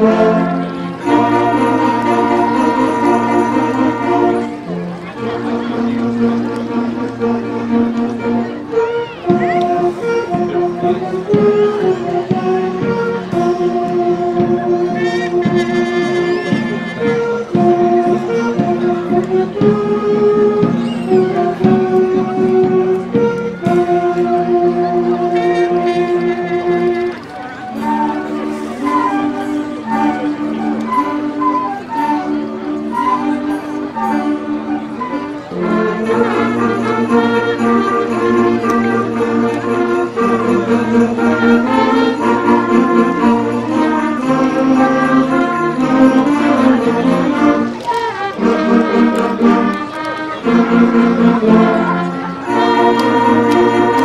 world. Thank you.